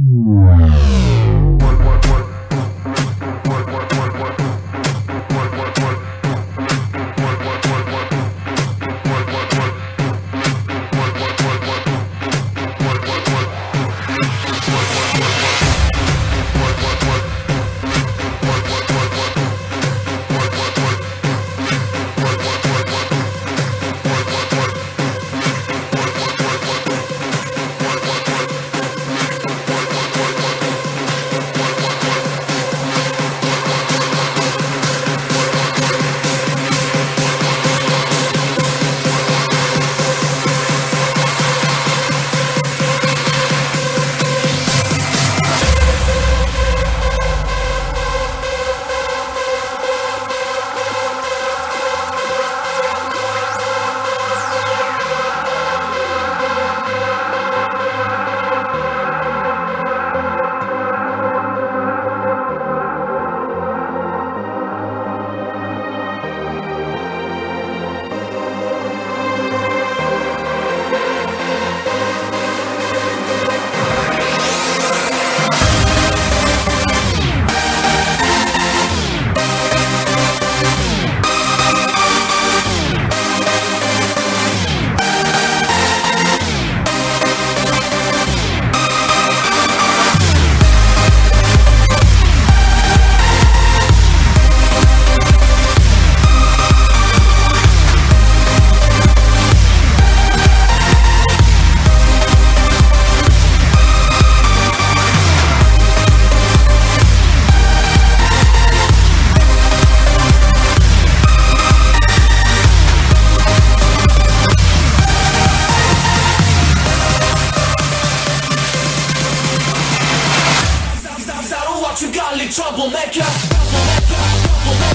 What, what, what?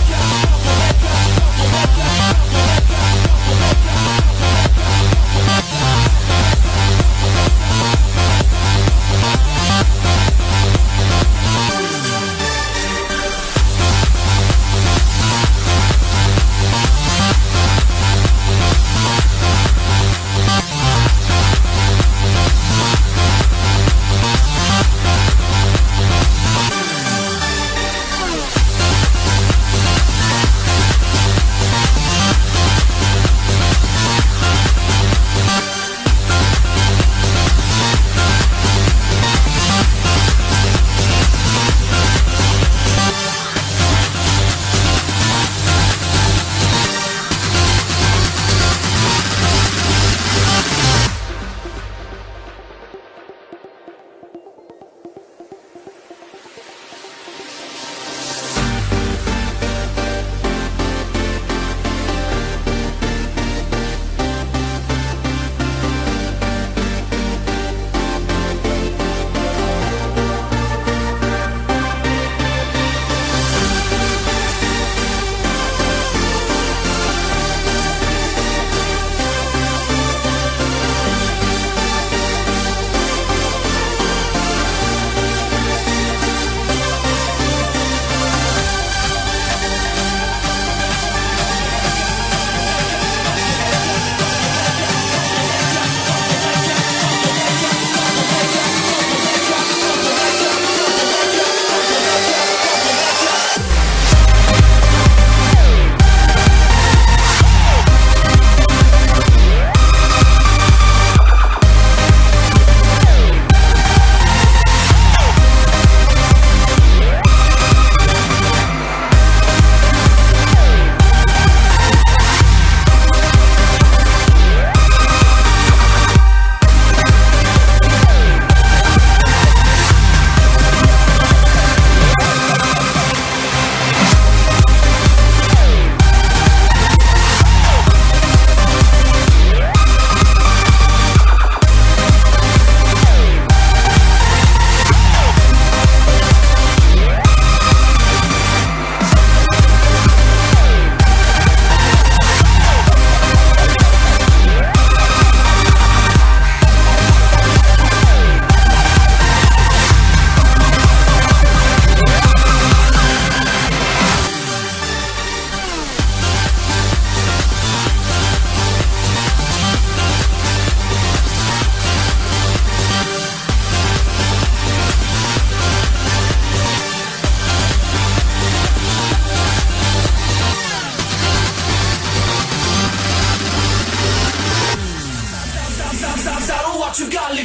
Thank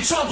stop,